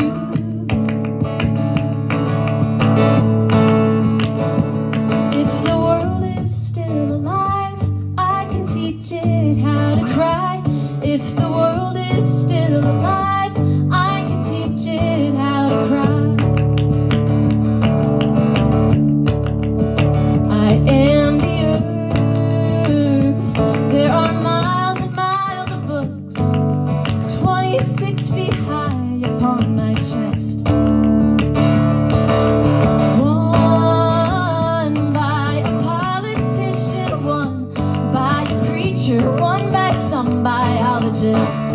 you. on my chest. By a politician, by a preacher, by some biologist.